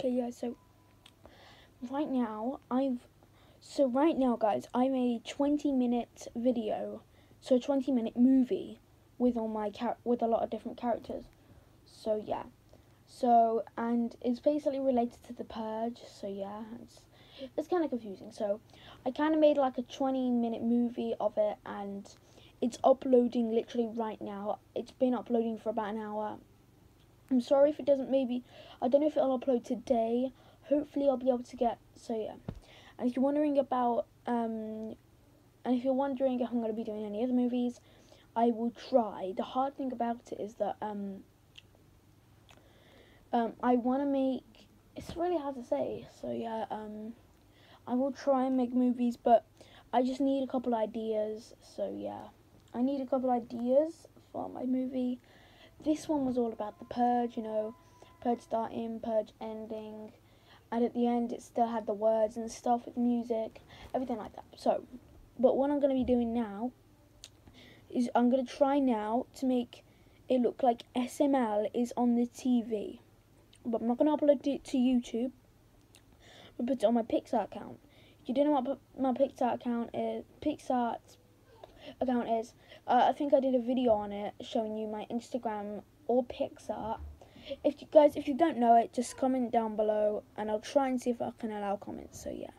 Okay, yeah, so right now I've so right now guys I made a 20 minute video so a 20 minute movie with all my char- with a lot of different characters. So yeah. So and it's basically related to the purge so yeah it's it's kind of confusing. So I kind of made like a 20 minute movie of it and it's uploading literally right now. It's been uploading for about an hour I'm sorry if it doesn't maybe I don't know if it'll upload today hopefully I'll be able to get so yeah. And if you're wondering about um and if you're wondering if I'm gonna be doing any other movies, I will try. The hard thing about it is that um um I wanna make it's really hard to say, so yeah, um I will try and make movies but I just need a couple ideas, so yeah. I need a couple ideas for my movie. This one was all about the purge, you know, purge starting, purge ending and at the end it still had the words and stuff with music, everything like that. So, but what I'm going to be doing now is I'm going to try now to make it look like SML is on the TV. But I'm not going to upload it to YouTube. I'm put it on my Pixar account. If you don't know what my Pixar account is, Pixar's account is, uh, I think I did a video on it showing you my Instagram or Pixar if you guys, if you don't know it, just comment down below, and I'll try and see if I can allow comments. So yeah.